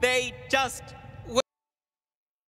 They just